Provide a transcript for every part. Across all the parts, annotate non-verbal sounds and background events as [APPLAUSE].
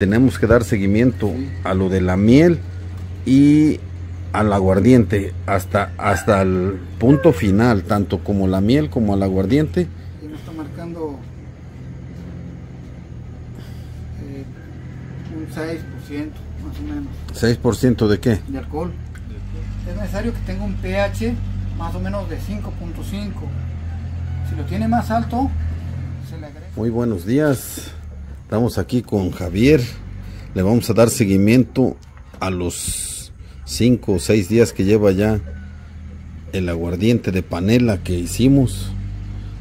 Tenemos que dar seguimiento a lo de la miel y al aguardiente hasta, hasta el punto final, tanto como la miel como al aguardiente. Y nos está marcando eh, un 6% más o menos ¿6% de qué? de alcohol. Es necesario que tenga un pH más o menos de 5.5. Si lo tiene más alto, se le agrega. Muy buenos días. Estamos aquí con Javier. Le vamos a dar seguimiento a los 5 o 6 días que lleva ya el aguardiente de panela que hicimos.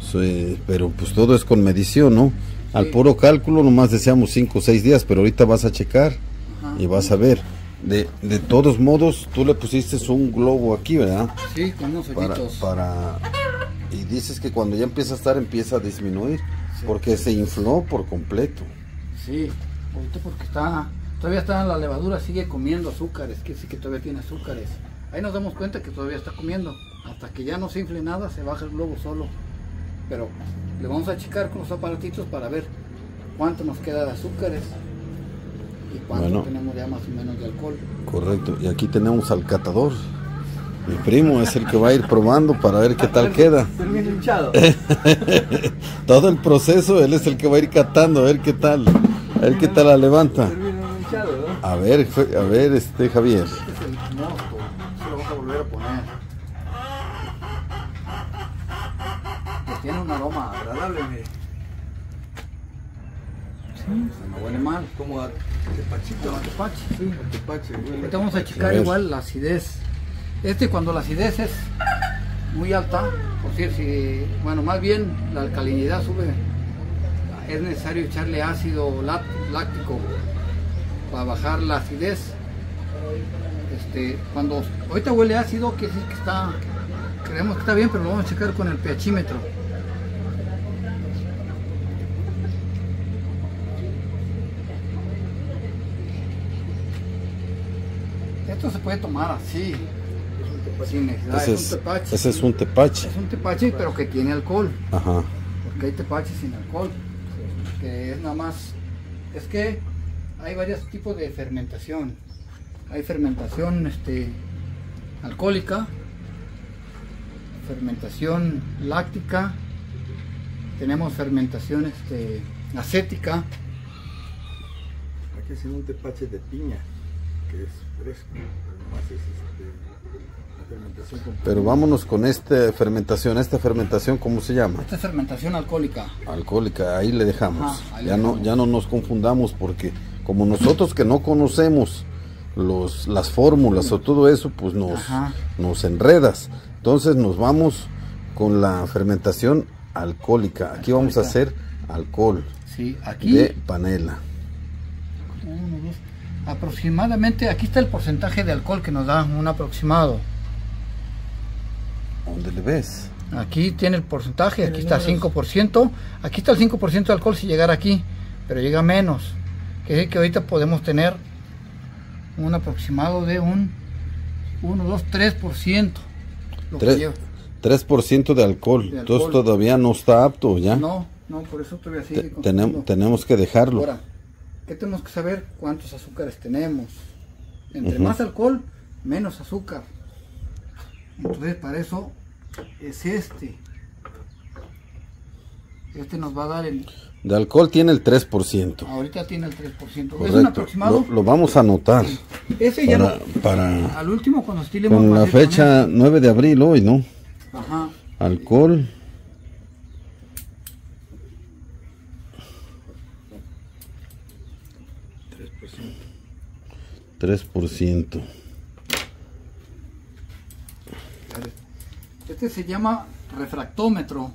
Sí, Pero pues todo es con medición, ¿no? Al puro cálculo nomás deseamos 5 o 6 días, pero ahorita vas a checar Ajá. y vas a ver. De, de todos modos, tú le pusiste un globo aquí, ¿verdad? Sí, con unos hoyitos. para y dices que cuando ya empieza a estar empieza a disminuir. Porque se infló por completo Sí, ahorita porque está, todavía está la levadura, sigue comiendo azúcares, que sí que todavía tiene azúcares. Ahí nos damos cuenta que todavía está comiendo. Hasta que ya no se infle nada, se baja el globo solo. Pero le vamos a checar con los aparatitos para ver cuánto nos queda de azúcares y cuánto Bueno. tenemos ya más o menos de alcohol. correcto y aquí tenemos al catador mi primo es el que va a ir probando para ver qué tal queda [LAUGHS] todo el proceso él es el que va a ir catando a ver qué tal a ver qué tal la levanta a ver a ver este Javier Este es el mosto, se lo vamos a volver a poner. Que tiene un aroma agradable, mire. Sí, se no huele mal. Como a tepachito. A tepache, sí. A tepache, huele. Ahorita vamos a checar igual la acidez. Este cuando la acidez es muy alta, por decir, si, bueno, más bien la alcalinidad sube, es necesario echarle ácido láctico para bajar la acidez. Este, cuando ahorita huele ácido, quiere decir que está, creemos que está bien, pero lo vamos a checar con el pHímetro. Esto se puede tomar así, sin necesidad. ese es es, un tepache. ese es un tepache Es un tepache, pero que tiene alcohol. ajá Porque hay tepaches sin alcohol. Que es nada más. Es que hay varios tipos de fermentación. Hay fermentación este, alcohólica, fermentación láctica, tenemos fermentación este, acética. Hay que hacer un tepache de piña, que es fresco. Es este, la fermentación con pero vámonos con esta fermentación esta fermentación cómo se llama Esta es fermentación alcohólica. alcohólica, ahí le dejamos. Ajá, ahí le ya no dejamos. ya no nos confundamos porque como nosotros que no conocemos los las fórmulas o todo eso, pues nos Ajá. nos enredas. Entonces nos vamos con la fermentación alcohólica. Aquí vamos a hacer alcohol Sí, aquí de panela. Uno, dos. Aproximadamente, aquí está el porcentaje de alcohol que nos da un aproximado. ¿Dónde le ves? Aquí tiene el porcentaje, aquí está 5%. Aquí está el 5% de alcohol si llegara aquí, pero llega menos. Quiere decir que ahorita podemos tener un aproximado de un 1, 2, 3%. Lo que Tres- lleva. 3% de alcohol. De Entonces alcohol. todavía no está apto ya. No, no, por eso todavía sigue Te- consumiendo. tenem- tenemos que dejarlo. Ahora, ¿qué tenemos que saber? ¿Cuántos azúcares tenemos? Entre más alcohol, menos azúcar. Entonces, para eso es este. Este nos va a dar el. De alcohol tiene el 3%. Ahorita tiene el 3%. Es un Correcto. aproximado. Lo, lo vamos a anotar Ese ya para, lo- para Al último, cuando estilemos. con la fecha 9 de abril hoy, ¿no? Ajá. Alcohol. Tres por ciento. Este se llama refractómetro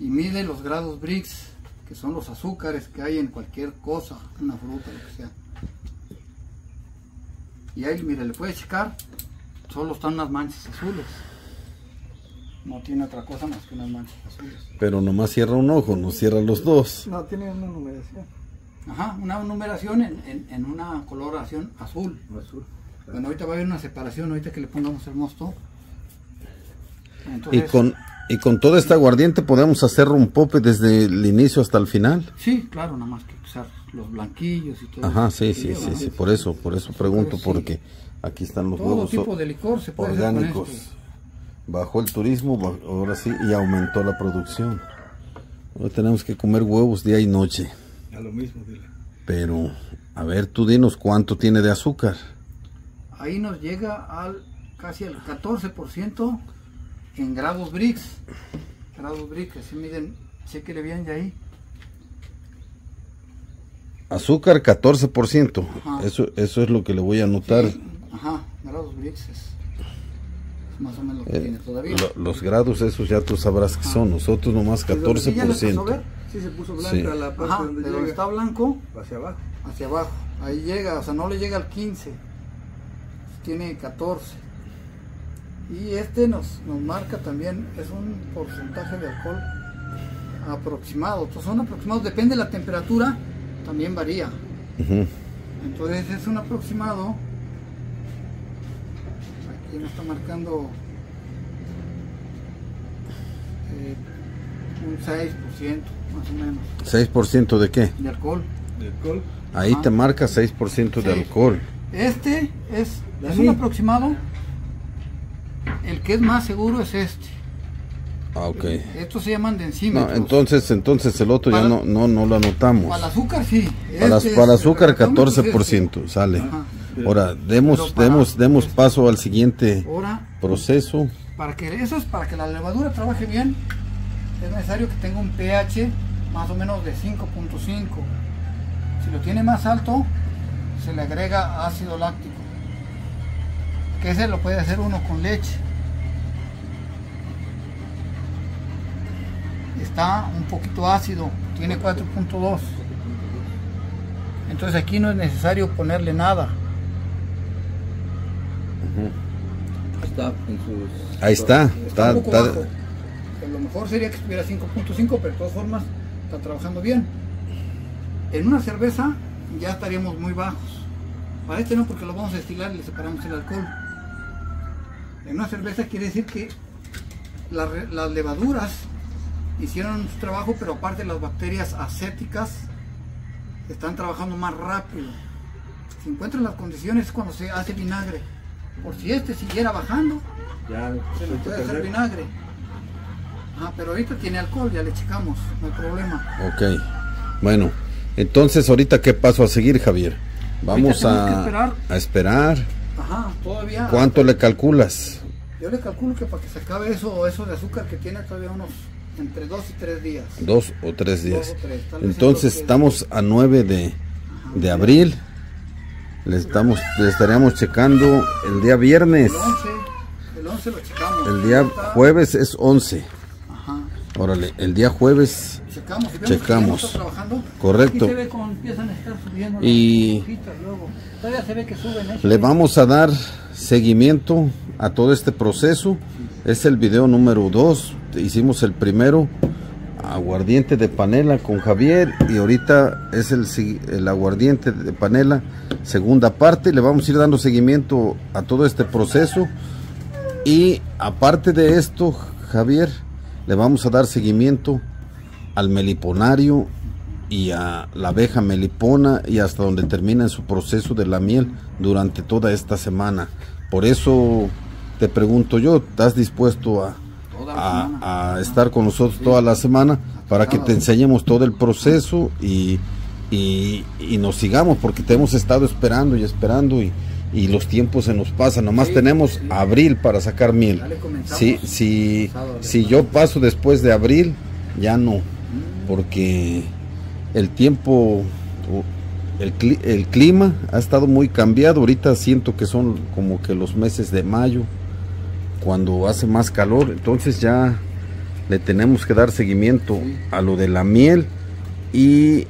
y mide los grados Brix, que son los azúcares que hay en cualquier cosa, una fruta, lo que sea. Y ahí, mire, le puede checar, solo están unas manchas azules. No tiene otra cosa más que unas manchas azules. Pero nomás cierra un ojo, no cierra los dos. No, tiene una numeración. Ajá, una numeración en, en- en una coloración azul. Azul. Bueno, ahorita va a haber una separación, ahorita que le pongamos el mosto. Y con, y con todo este aguardiente podemos hacer rompope desde el inicio hasta el final. Sí, claro, nada más que usar los blanquillos y todo. Ajá, sí, sí, sí, sí, por eso, por eso pregunto, sí. porque aquí están los Todo huevos tipo o- de licor se puede hacer con orgánicos. Bajó el turismo, ahora sí, y aumentó la producción. Ahora tenemos que comer huevos día y noche. Lo mismo, dile. Pero, a ver, tú dinos cuánto tiene de azúcar. Ahí nos llega al casi al 14% en grados Brix. Grados Brix, así miden, chequele bien de ahí. Azúcar 14%. Ajá. Eso, eso es lo que le voy a anotar. Sí, Ajá, grados Brix es más o menos lo que Eh, tiene todavía. lo- los grados, esos ya tú sabrás que son. Nosotros nomás ¿Sí ya lo empezó a 14%. ver? Sí, se puso blanca Sí. la parte Ajá, donde de donde llega está blanco hacia abajo. hacia abajo. Ahí llega, o sea, no le llega al 15. Tiene 14. Y este nos, nos marca también, es un porcentaje de alcohol aproximado. Entonces son aproximados, depende de la temperatura, también varía. Entonces es un aproximado. Aquí nos está marcando eh, un 6% más o menos ¿6% de qué? de alcohol. De alcohol. Ahí Ajá. te marca 6% de Sí. alcohol. Este es, es un aproximado. El que es más seguro es este. Ah, ok. Estos se llaman No, densímetros. entonces, entonces el otro ya no, no, no lo anotamos. Para el azúcar sí. Para, Este es- para azúcar el es 14% sale. Ajá. Ahora, demos, demos, demos paso al siguiente. Ahora, proceso. para que eso es para que la levadura trabaje bien, es necesario que tenga un pH más o menos de 5.5. Si lo tiene más alto, se le agrega ácido láctico. Que ese lo puede hacer uno con leche. Está un poquito ácido, tiene 4.2. Entonces aquí no es necesario ponerle nada. Está en sus. Ahí está. Está está, un poco está- bajo. Lo mejor sería que estuviera 5.5, pero de todas formas está trabajando bien. En una cerveza ya estaríamos muy bajos. Para este no, porque lo vamos a destilar y le separamos el alcohol. En una cerveza quiere decir que la las levaduras hicieron su trabajo, pero aparte las bacterias acéticas están trabajando más rápido. Si encuentran las condiciones es cuando se hace vinagre. Por si este siguiera bajando, Ya, se le puede hacer vinagre. Ah, pero ahorita tiene alcohol, ya le checamos, no hay problema. Ok. Bueno, entonces ahorita qué paso a seguir, Javier. Vamos a esperar. a esperar. Ajá, todavía. ¿Cuánto le calculas? Yo le calculo que para que se acabe eso, eso de azúcar que tiene todavía unos entre dos y tres días. Dos o tres días. Dos o tres, tal vez Entonces entonces- estamos a 9 de, de abril. Le, estamos, le estaríamos checando el día viernes. El 11, el 11 lo checamos. El día jueves es 11. Ajá. Órale, el día jueves. Checamos, que trabajando. Correcto. Aquí se ve cómo empiezan a estar subiendo las Y- hojitas luego. Todavía se ve que suben, ¿eh? Le vamos a dar seguimiento a todo este proceso. Es el video número 2. Hicimos el primero, aguardiente de panela con Javier. Y ahorita es el, el aguardiente de panela, segunda parte. Le vamos a ir dando seguimiento a todo este proceso. Y aparte de esto, Javier, le vamos a dar seguimiento al meliponario y a la abeja melipona y hasta donde termina en su proceso de la miel durante toda esta semana. Por eso te pregunto yo, ¿estás dispuesto a. a, a estar con nosotros toda la semana para que te enseñemos todo el proceso y, y, y nos sigamos? Porque te hemos estado esperando y esperando y, y los tiempos se nos pasan. Nomás Sí, tenemos sí. abril para sacar miel. Si, si, si yo paso después de abril, ya no porque el tiempo, el, el clima ha estado muy cambiado. Ahorita siento que son como que los meses de mayo, cuando hace más calor. Entonces ya le tenemos que dar seguimiento a lo de la miel y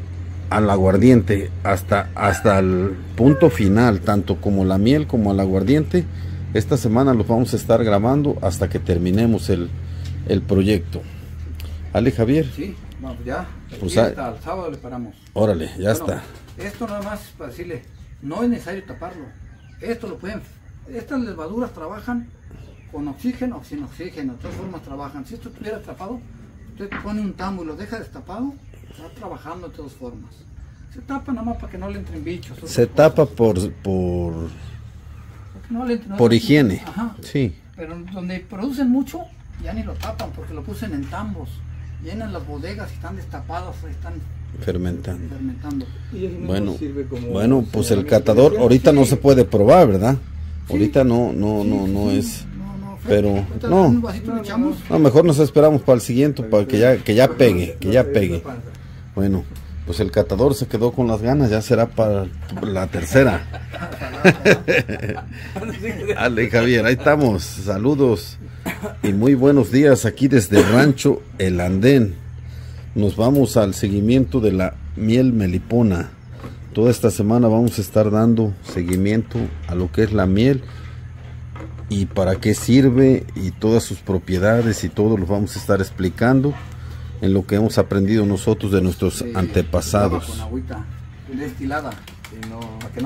al aguardiente hasta, hasta el punto final, tanto como la miel como el aguardiente. Esta semana los vamos a estar grabando hasta que terminemos el, el proyecto. Ale Javier. Sí, vamos ya. Pues, hasta el sábado le paramos. Órale, ya Bueno, está. Esto nada más para decirle, no es necesario taparlo. Esto lo pueden, estas levaduras trabajan con oxígeno o sin oxígeno, de todas formas trabajan. Si esto estuviera tapado, usted pone un tambo y lo deja destapado, está trabajando de todas formas. Se tapa nada más para que no le entren bichos. Se cosas. tapa por, por, Para que no le entren- no por higiene. Ajá. Sí. Pero donde producen mucho, ya ni lo tapan porque lo pusen en tambos. Llenan las bodegas y están destapadas, están Fermentando. fermentando. Y Bueno, sirve como bueno, pues el catador ahorita no se puede probar, ¿verdad? Sí. Ahorita no, no, Sí, no, no sí, es. Pero, no. No, mejor nos esperamos para el siguiente, para que ya, que ya pegue, que ya pegue. Bueno, pues el catador se quedó con las ganas, ya será para la tercera. [LAUGHS] Dale, Javier, ahí estamos. Saludos y muy buenos días aquí desde Rancho El Andén. Nos vamos al seguimiento de la miel melipona. Toda esta semana vamos a estar dando seguimiento a lo que es la miel y para qué sirve y todas sus propiedades y todo lo vamos a estar explicando en lo que hemos aprendido nosotros de nuestros antepasados. Con agüita destilada. Y no, Para que no